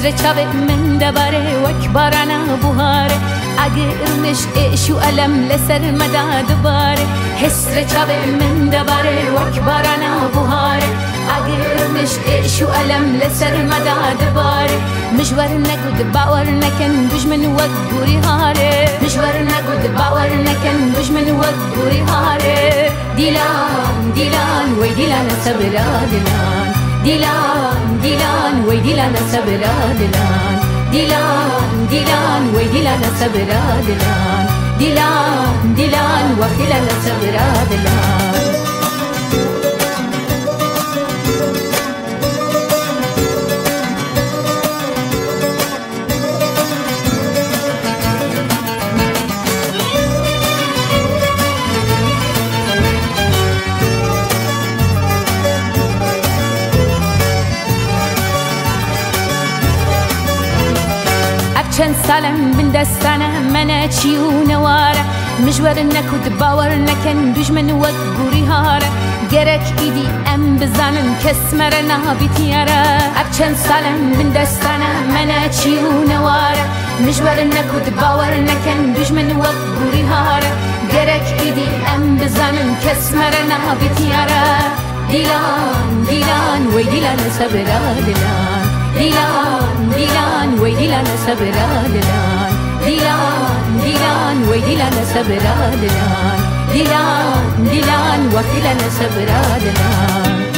حسر چاوه من دبارة وک بارانة بوهارة. اگر مش ایش و علم لسر مدا دوباره حسر چاوه من دبارة وک بارانة بوهارة. اگر مش ایش و علم لسر مدا دوباره مشور نگود باور نکن دشمن وک گوری هارة. مشور نگود باور نکن دشمن وک گوری هارة. دیلان دیلان وی دیلان صبر دیلان ديلان. ديلان وي ديلان سبرا ديلان. ديلان ديلان وي ديلان سبرا ديلان. ديلان ديلان وخيلان سبرا ديلان. چەند ساڵم بندەستانە منە چی و نەوارە مژوەرن نەکوت باوەڕ نەکەن دوژمن وەک گوری هارە گەرەک ئیدی ئەم بزانن کەسمەرە نابیتیارە ئەب چەند ساڵم بندەستانە منە چی و نەوارە مژوەرن نەکوت باوەڕ نەکەن دوژمن وەک گوری هارە گەرەک ئیدی ئەم بزانن کەسمەرە نابیتیارە دیلان دیلان وەی دیلان سەبرا دلان ديلان ديلان وي ديلان سبرا دلان ديلان ديلان وي ديلان سبرا دلان ديلان ديلان سبرا دلان